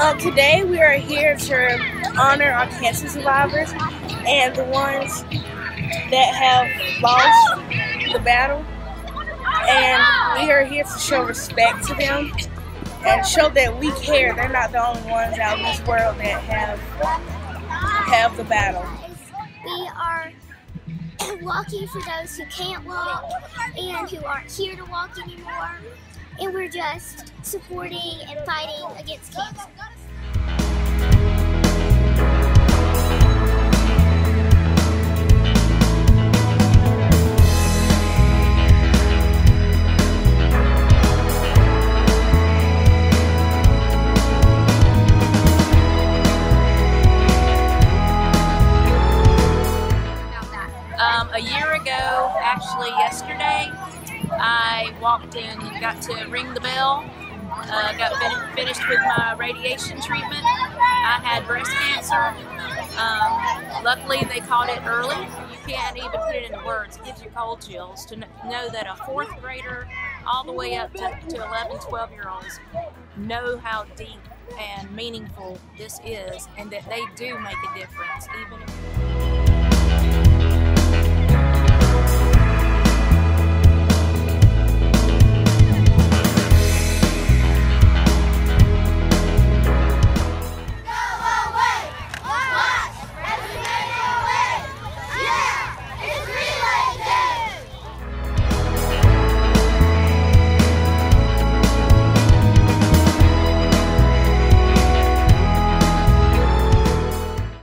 Uh, today we are here to honor our cancer survivors and the ones that have lost the battle. And we are here to show respect to them and show that we care. They're not the only ones out in this world that have have the battle. We are walking for those who can't walk and who aren't here to walk anymore. And we're just supporting and fighting against cancer. Um, a year ago, actually yesterday, I walked in and got to ring the bell. Uh, got fin- finished with my radiation treatment. I had breast cancer. Um, luckily, they caught it early. You can't even put it into words. It gives you cold chills to kn- know that a fourth grader, all the way up to, to 11, 12 year olds, know how deep and meaningful this is and that they do make a difference, even